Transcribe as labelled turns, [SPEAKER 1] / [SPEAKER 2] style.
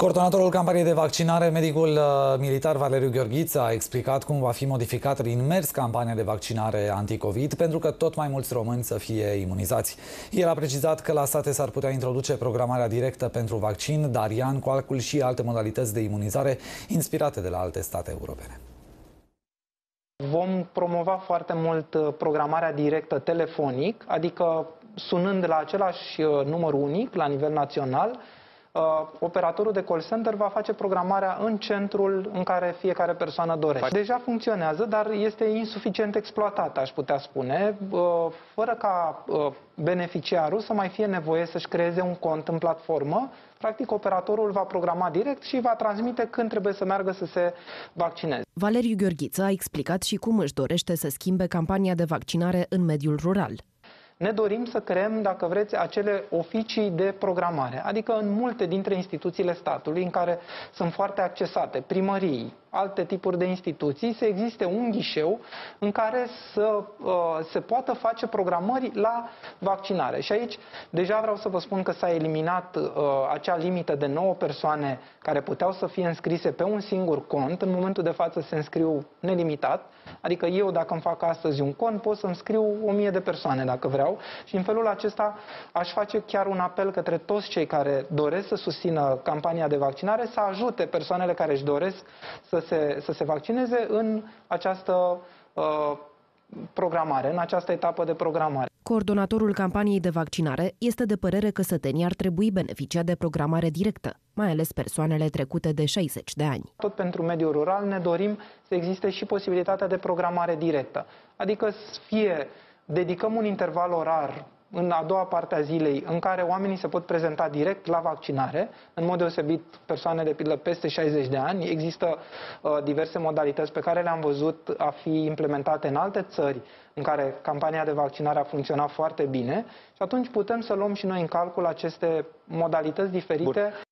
[SPEAKER 1] Coordonatorul campaniei de vaccinare, medicul uh, militar Valeriu Gheorghiță, a explicat cum va fi modificat prin mers campania de vaccinare anticovid pentru că tot mai mulți români să fie imunizați. El a precizat că la state s-ar putea introduce programarea directă pentru vaccin, dar ia în calcul și alte modalități de imunizare inspirate de la alte state europene.
[SPEAKER 2] Vom promova foarte mult uh, programarea directă telefonic, adică sunând la același uh, număr unic la nivel național, uh, operatorul de call center va face programarea în centrul în care fiecare persoană dorește. Deja funcționează, dar este insuficient exploatat, aș putea spune, uh, fără ca uh, beneficiarul să mai fie nevoie să-și creeze un cont în platformă. Practic, operatorul va programa direct și va transmite când trebuie să meargă să se vaccineze.
[SPEAKER 3] Valeriu Gheorghiță a explicat și cum își dorește să schimbe campania de vaccinare în mediul rural
[SPEAKER 2] ne dorim să creăm, dacă vreți, acele oficii de programare, adică în multe dintre instituțiile statului în care sunt foarte accesate, primării, alte tipuri de instituții, să existe un ghișeu în care să uh, se poată face programări la vaccinare. Și aici deja vreau să vă spun că s-a eliminat uh, acea limită de 9 persoane care puteau să fie înscrise pe un singur cont. În momentul de față se înscriu nelimitat, adică eu dacă îmi fac astăzi un cont pot să înscriu 1000 de persoane dacă vreau și în felul acesta aș face chiar un apel către toți cei care doresc să susțină campania de vaccinare să ajute persoanele care își doresc să se, să se vaccineze în această uh, programare, în această etapă de programare.
[SPEAKER 3] Coordonatorul campaniei de vaccinare este de părere că sătenii ar trebui beneficia de programare directă, mai ales persoanele trecute de 60 de ani.
[SPEAKER 2] Tot pentru mediul rural ne dorim să existe și posibilitatea de programare directă, adică fie dedicăm un interval orar în a doua parte a zilei în care oamenii se pot prezenta direct la vaccinare, în mod deosebit persoane de pildă peste 60 de ani. Există uh, diverse modalități pe care le-am văzut a fi implementate în alte țări în care campania de vaccinare a funcționat foarte bine și atunci putem să luăm și noi în calcul aceste modalități diferite. Bun.